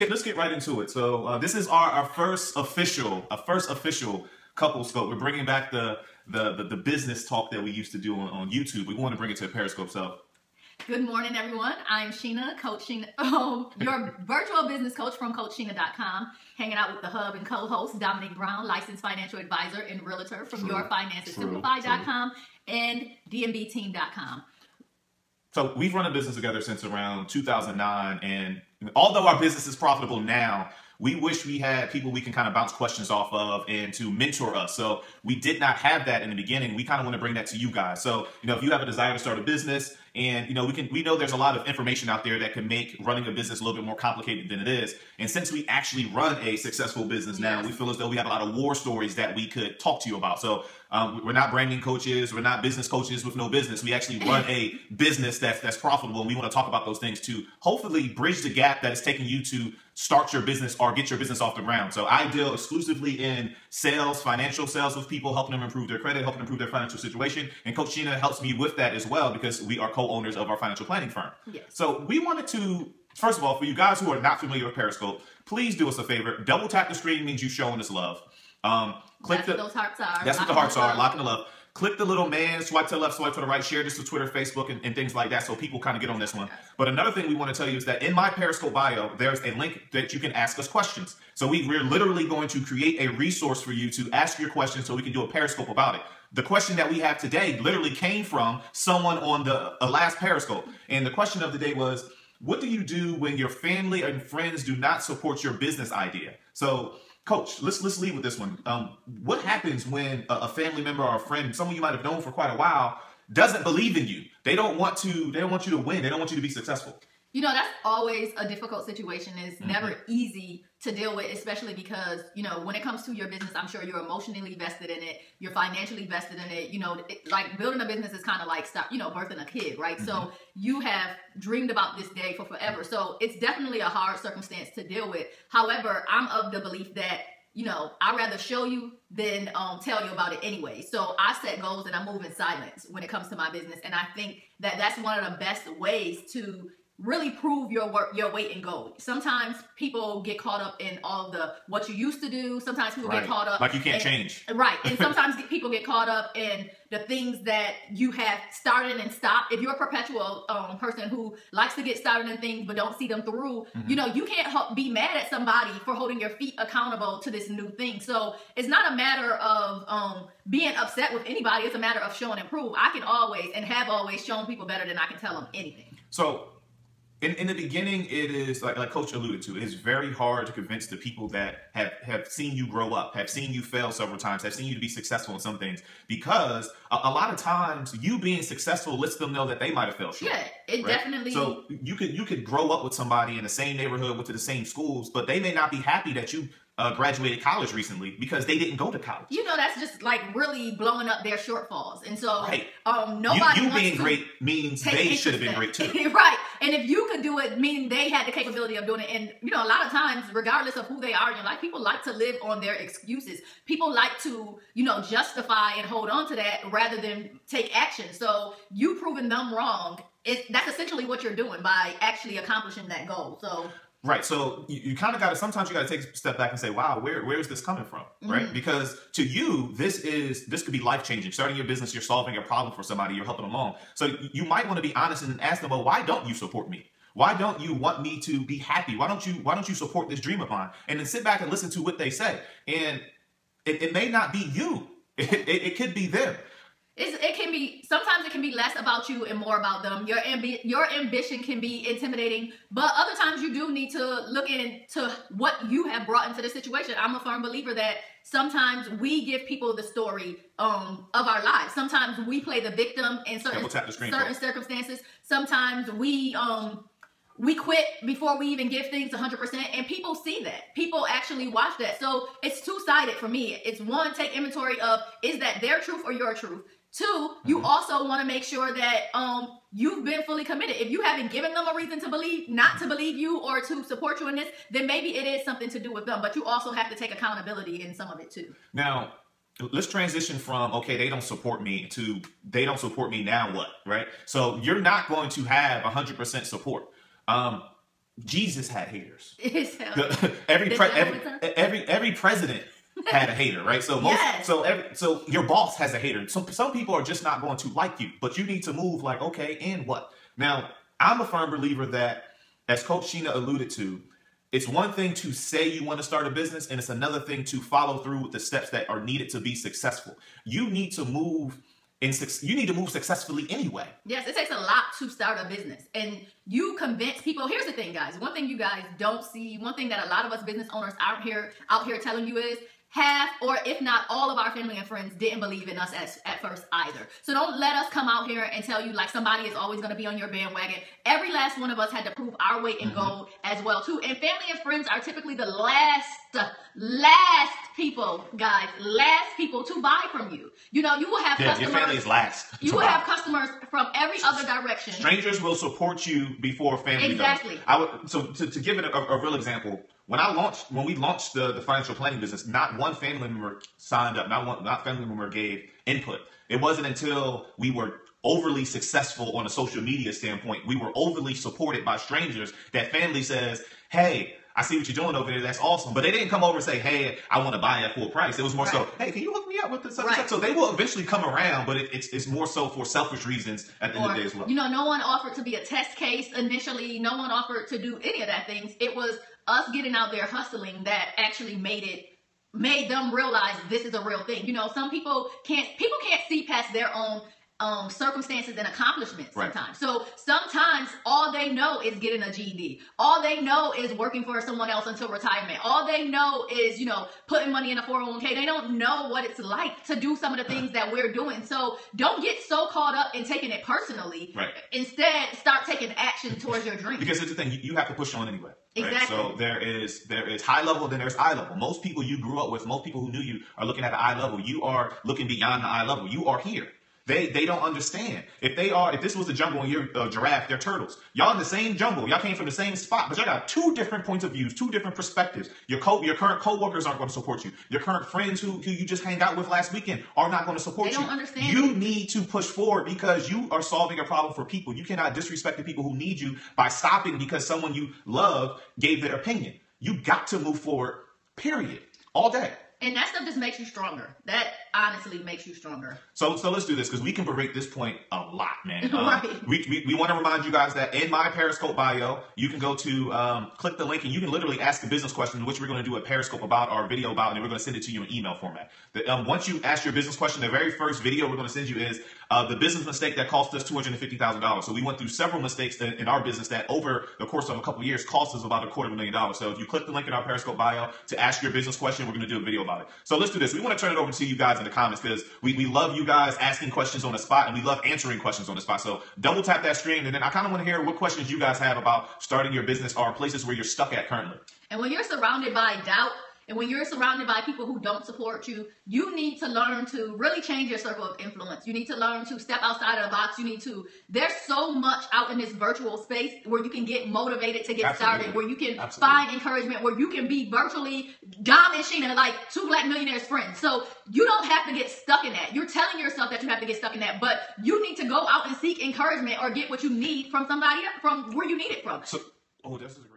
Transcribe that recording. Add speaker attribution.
Speaker 1: let's get right into it. So uh, this is our, our first official, a first official couple scope. We're bringing back the, the the, the business talk that we used to do on, on YouTube. We want to bring it to a Periscope. So
Speaker 2: Good morning, everyone. I'm Sheena, Coach Sheena, oh, your virtual business coach from CoachSheena.com, hanging out with the hub and co-host Dominique Brown, licensed financial advisor and realtor from
Speaker 1: True.
Speaker 2: YourFinancesSimplified.com and DMBTeam.com.
Speaker 1: So we've run a business together since around 2009, and although our business is profitable now, we wish we had people we can kind of bounce questions off of and to mentor us. So we did not have that in the beginning. We kind of want to bring that to you guys. So, you know, if you have a desire to start a business and, you know, we can, we know there's a lot of information out there that can make running a business a little bit more complicated than it is. And since we actually run a successful business now, we feel as though we have a lot of war stories that we could talk to you about. So um, we're not branding coaches. We're not business coaches with no business. We actually run a business that's that's profitable, and we want to talk about those things to hopefully bridge the gap that is taking you to start your business or get your business off the ground. So I deal exclusively in sales, financial sales with people, helping them improve their credit, helping improve their financial situation. And Coach Sheena helps me with that as well because we are co-owners of our financial planning firm.
Speaker 2: Yes.
Speaker 1: So we wanted to, first of all, for you guys who are not familiar with Periscope, please do us a favor. Double tap the screen means you showing us love. Um, click
Speaker 2: That's
Speaker 1: the
Speaker 2: what those hearts are.
Speaker 1: that's what the hearts are, locking the love. Click the little man, swipe to the left, swipe to the right, share this to Twitter, Facebook, and, and things like that so people kind of get on this one. But another thing we want to tell you is that in my Periscope bio, there's a link that you can ask us questions. So we, we're literally going to create a resource for you to ask your questions so we can do a Periscope about it. The question that we have today literally came from someone on the last Periscope. And the question of the day was, what do you do when your family and friends do not support your business idea? So Coach, let's let's lead with this one. Um, what happens when a, a family member or a friend, someone you might have known for quite a while, doesn't believe in you? They don't want to. They don't want you to win. They don't want you to be successful.
Speaker 2: You know, that's always a difficult situation. It's
Speaker 1: Mhm.
Speaker 2: never easy to deal with, especially because, you know, when it comes to your business, I'm sure you're emotionally vested in it, you're financially vested in it. You know, it, like building a business is kind of like stop, you know, birthing a kid, right? So you have dreamed about this day for forever. So it's definitely a hard circumstance to deal with. However, I'm of the belief that you know, I'd rather show you than um, tell you about it anyway. So I set goals and I move in silence when it comes to my business. And I think that that's one of the best ways to really prove your work, your weight in gold. Sometimes people get caught up in all the what you used to do. Sometimes people get caught up
Speaker 1: Like you can't
Speaker 2: in-
Speaker 1: change.
Speaker 2: Right. And sometimes people get caught up in the things that you have started and stopped. If you're a perpetual um, person who likes to get started in things but don't see them through,
Speaker 1: Mhm.
Speaker 2: you know, you can't be mad at somebody for holding your feet accountable to this new thing. So it's not a matter of um, being upset with anybody. It's a matter of showing and prove. I can always and have always shown people better than I can tell them anything.
Speaker 1: So, in, in the beginning, it is like like Coach alluded to. It is very hard to convince the people that have have seen you grow up, have seen you fail several times, have seen you to be successful in some things, because a, a lot of times you being successful lets them know that they might have failed short.
Speaker 2: Yeah, it
Speaker 1: right?
Speaker 2: definitely.
Speaker 1: So you could you could grow up with somebody in the same neighborhood, went to the same schools, but they may not be happy that you uh, graduated college recently because they didn't go to college.
Speaker 2: you know, that's just like really blowing up their shortfalls. And so,
Speaker 1: Right.
Speaker 2: um, nobody
Speaker 1: you
Speaker 2: wants
Speaker 1: being great means they should have been great too.
Speaker 2: right. And if you could do it, meaning they had the capability of doing it. And you know, a lot of times, regardless of who they are in your life, people like to live on their excuses. People like to, you know, justify and hold on to that rather than take action. So you proving them wrong. It, that's essentially what you're doing by actually accomplishing that goal. So
Speaker 1: Right. So you, you kind of got to sometimes you got to take a step back and say, "Wow, where where is this coming from?" Right?
Speaker 2: Mhm.
Speaker 1: Because to you, this is this could be life changing. Starting your business, you're solving a problem for somebody, you're helping them along. So you might want to be honest and ask them, "Well, why don't you support me? Why don't you want me to be happy? Why don't you Why don't you support this dream of mine?" And then sit back and listen to what they say. And it, it may not be you. It, it, it could be them.
Speaker 2: It's, it can be sometimes it can be less about you and more about them. Your ambi- your ambition can be intimidating, but other times you do need to look into what you have brought into the situation. I'm a firm believer that sometimes we give people the story um, of our lives. Sometimes we play the victim in certain
Speaker 1: Double tap the screen,
Speaker 2: certain circumstances. Sometimes we um we quit before we even give things 100% and people see that people actually watch that so it's two-sided for me it's one take inventory of is that their truth or your truth two you
Speaker 1: Mhm.
Speaker 2: also want to make sure that um you've been fully committed if you haven't given them a reason to believe not to believe you or to support you in this then maybe it is something to do with them but you also have to take accountability in some of it too
Speaker 1: Now, let's transition from okay, they don't support me to they don't support me now what, right? So you're not going to have 100% support. Um Jesus had haters. The- every pre- every, every every president had a hater, right? So most
Speaker 2: Yes.
Speaker 1: so every so your boss has a hater. So some people are just not going to like you, but you need to move like okay, and what? Now I'm a firm believer that, as Coach Sheena alluded to, it's one thing to say you want to start a business, and it's another thing to follow through with the steps that are needed to be successful. You need to move in suc- you need to move successfully anyway.
Speaker 2: Yes, it takes a lot to start a business. And you convince people. Here's the thing, guys. One thing you guys don't see, one thing that a lot of us business owners out here out here telling you is half or if not all of our family and friends didn't believe in us at, at first either. So don't let us come out here and tell you like somebody is always going to be on your bandwagon. Every last one of us had to prove our weight in mm-hmm. gold as well too. And family and friends are typically the last last people, guys, last people to buy from you. You know, you will have
Speaker 1: Yeah, your
Speaker 2: customers
Speaker 1: family is last.
Speaker 2: you will
Speaker 1: buy.
Speaker 2: have customers from every other direction.
Speaker 1: Strangers will support you before family
Speaker 2: Exactly.
Speaker 1: does. I would, so to, to give it a, a real example, when I launched, when we launched the, the financial planning business, not one family member signed up, not one, not family member gave input. It wasn't until we were overly successful on a social media standpoint, we were overly supported by strangers that family says, "Hey, I see what you're doing over there. That's awesome." But they didn't come over and say, "Hey, I want to buy at full price." It was more so, "Hey, can you hook me up with this?"
Speaker 2: Right.
Speaker 1: So they will eventually come around, but it, it's it's more so for selfish reasons at the end of the day as well.
Speaker 2: you know, no one offered to be a test case initially. No one offered to do any of that things. It was us getting out there hustling that actually made it made them realize this is a real thing. You know, some people can't people can't see past their own um, circumstances and accomplishments
Speaker 1: Right.
Speaker 2: sometimes. So sometimes all they know is getting a GED. All they know is working for someone else until retirement. All they know is, you know, putting money in a 401k. They don't know what it's like to do some of the things that we're doing. So don't get so caught up in taking it personally.
Speaker 1: Right.
Speaker 2: Instead, start taking action towards your dream.
Speaker 1: Because here's the thing, you, you have to push on anyway. Right?
Speaker 2: Exactly.
Speaker 1: So there is there is high level, then there's eye level. Most people you grew up with, most people who knew you are looking at the eye level. You are looking beyond the eye level. You are here. They they don't understand. If they are, if this was a jungle and you're a giraffe, they're turtles. Y'all in the same jungle. Y'all came from the same spot, but y'all got two different points of views, two different perspectives. Your co your current coworkers aren't going to support you. Your current friends who, who you just hang out with last weekend are not going to support
Speaker 2: They
Speaker 1: you.
Speaker 2: don't understand
Speaker 1: You need to push forward because you are solving a problem for people. You cannot disrespect the people who need you by stopping because someone you love gave their opinion. You got to move forward, period. All day.
Speaker 2: And that stuff just makes you stronger. That honestly makes you stronger.
Speaker 1: So so let's do this because we can berate this point a lot, man. Um,
Speaker 2: Right.
Speaker 1: We, we, we want to remind you guys that in my Periscope bio, you can go to um, click the link and you can literally ask a business question, which we're going to do a Periscope about our video about, and then we're going to send it to you in email format. The, um, once you ask your business question, the very first video we're going to send you is uh, the business mistake that cost us two hundred and fifty thousand dollars. So we went through several mistakes in, in our business that over the course of a couple of years cost us about a quarter of a million dollars. So if you click the link in our Periscope bio to ask your business question, we're going to do a video about it. So let's do this. We want to turn it over to you guys the comments because we, we love you guys asking questions on the spot and we love answering questions on the spot. So double tap that screen and then I kind of want to hear what questions you guys have about starting your business or places where you're stuck at currently.
Speaker 2: And when you're surrounded by doubt and when you're surrounded by people who don't support you, you need to learn to really change your circle of influence. You need to learn to step outside of the box. You need to, there's so much out in this virtual space where you can get motivated to get
Speaker 1: Absolutely.
Speaker 2: started, where you can
Speaker 1: Absolutely.
Speaker 2: find encouragement, where you can be virtually Dom and Sheena, like two black millionaires friends. So you don't have to get stuck in that. You're telling yourself that you have to get stuck in that, but you need to go out and seek encouragement or get what you need from somebody, from where you need it from.
Speaker 1: So, oh, this is great.